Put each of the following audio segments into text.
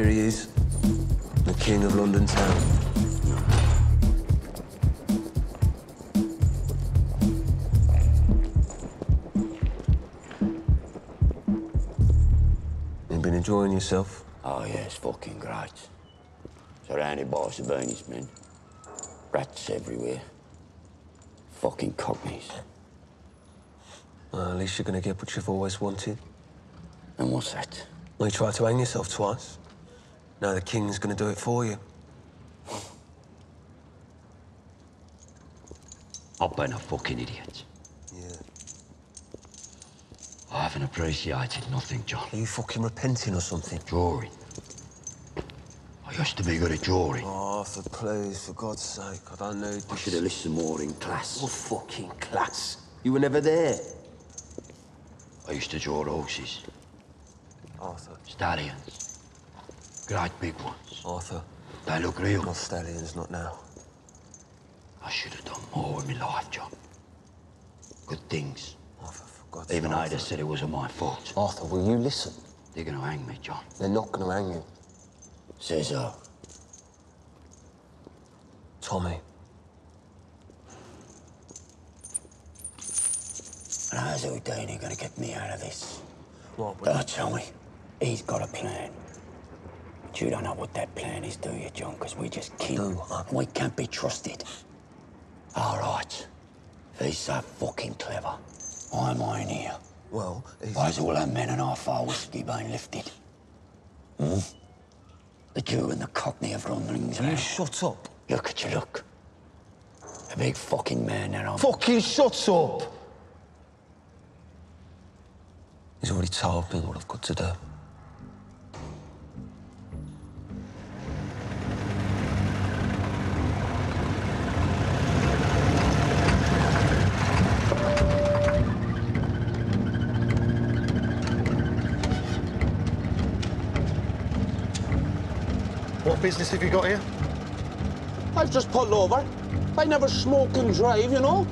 where he is? The king of London town. You been enjoying yourself? Oh, yes, fucking great. Surrounded by Sabini's men. Rats everywhere. Fucking cockneys. Well, at least you're gonna get what you've always wanted. And what's that? Well, you tried to hang yourself twice. Now the king's gonna do it for you. I've been a fucking idiot. Yeah. I haven't appreciated nothing, John. Are you fucking repenting or something? Drawing. I used to be good at drawing. Oh, Arthur, please, for God's sake, I don't need I should have listened more in class. What fucking class? You were never there. I used to draw horses, oh, Arthur. stallions, great big ones. Arthur. They look real. Not stallions, not now. I should have done more with my life, John. Good things. Arthur, for God's Even sake. Ada said it wasn't my fault. Arthur, will you listen? They're gonna hang me, John. They're not gonna hang you. Says uh, Tommy. And how's Houdini gonna get me out of this? What? Don't tell me. He's got a plan. You don't know what that plan is, do you, John? Because we just killed Do. I? We can't be trusted. All right. He's so fucking clever, why am I in here? Well, he's... Why's all our men and half our whiskey been lifted? Hmm? The Jew and the Cockney have run rings Will you around. shut up? Look at you, look. A big fucking man that I'm... Fucking shut up! He's already told me what I've got to do. What business have you got here? I've just pulled over. I never smoke and drive, you know.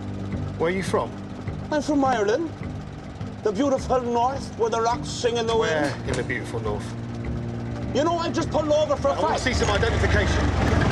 Where are you from? I'm from Ireland. The beautiful north where the rocks sing in the Where wind. in the beautiful north? You know, I just pulled over for a I want to see some identification.